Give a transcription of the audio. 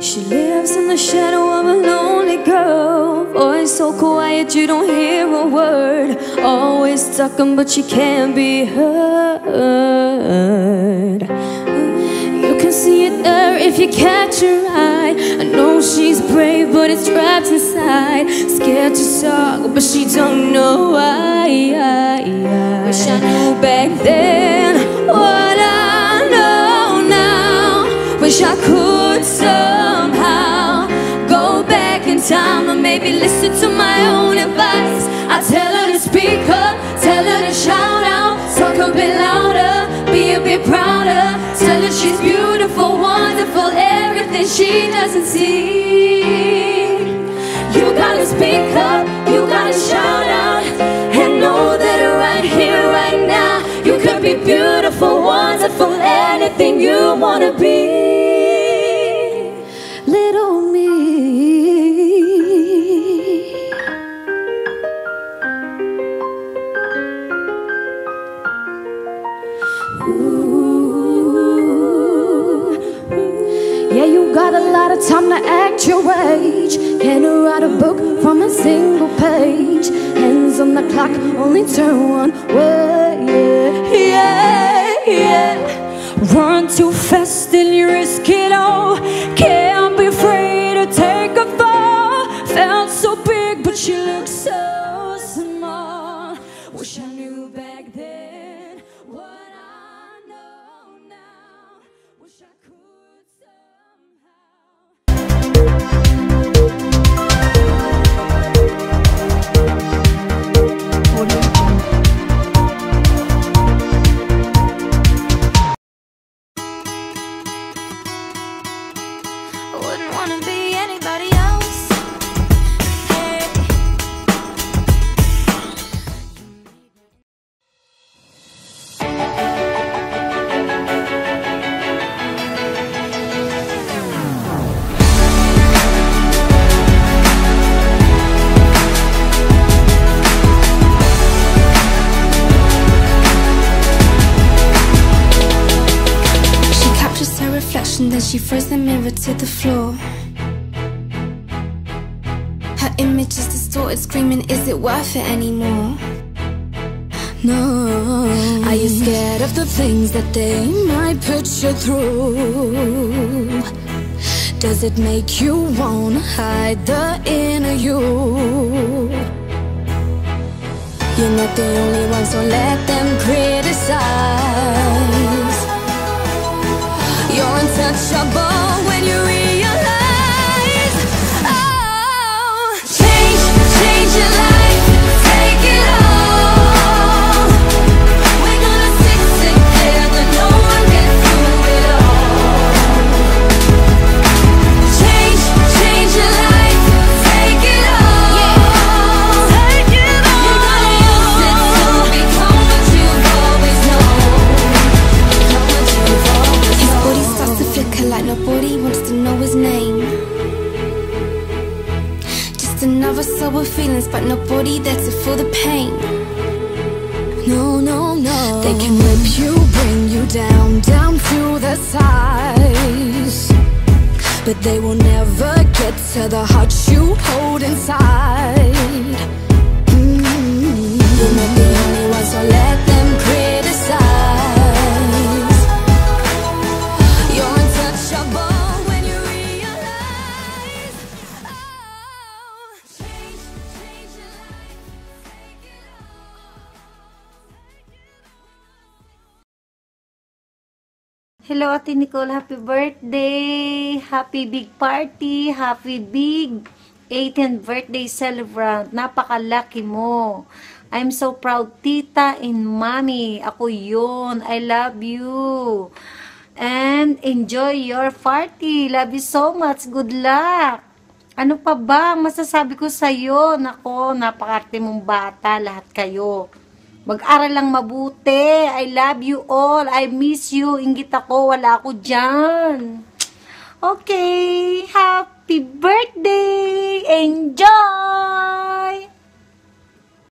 She lives in the shadow of a lonely girl. Voice so quiet you don't hear a word. Always talking, but she can't be heard. You can see it there if you catch her eye. I know she's brave, but it's trapped inside. Scared to talk, but she don't know why. Wish I knew back then what I know now. Wish I could maybe listen to my own advice. I tell her to speak up, tell her to shout out, talk a bit louder, be a bit prouder. Tell her she's beautiful, wonderful, everything she doesn't see. You gotta speak up, you gotta shout out, and know that right here, right now, you could be beautiful, wonderful, anything you wanna be. Yeah, you got a lot of time to act your age. Can you write a book from a single page? Hands on the clock, only turn one way. Yeah, yeah, yeah. Run too fast and you risk it all. Can't be afraid to take a fall. Felt so big, but you look so small. Wish I reflection, then she throws the mirror to the floor. Her image is distorted, screaming, Is it worth it anymore? No. Are you scared of the things that they might put you through? Does it make you wanna hide the inner you? You're not the only one, so let them criticize. Just another sour feelings, but nobody there to feel the pain. No, no, no. They can rip you, bring you down, down to the size. But they will never get to the heart you hold inside. Mm. You're not the only one, so let Hello, Ate Nicole. Happy birthday! Happy big party! Happy big 18th birthday celebrant. Napakalaki mo. I'm so proud, tita and mommy. Ako yun. I love you. And enjoy your party. Love you so much. Good luck. Ano pa ba masasabi ko sa'yo? Nako, napakarte mong bata. Lahat kayo. Mag-aral lang mabuti. I love you all. I miss you. Ingit ako. Wala ako dyan. Okay. Happy birthday. Enjoy!